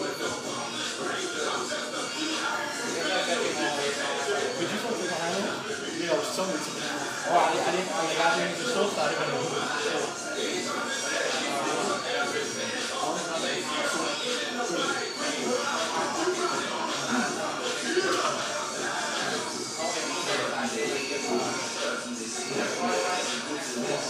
Not because it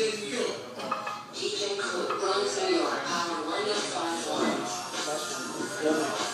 DJ Cook runs New York on 105.1.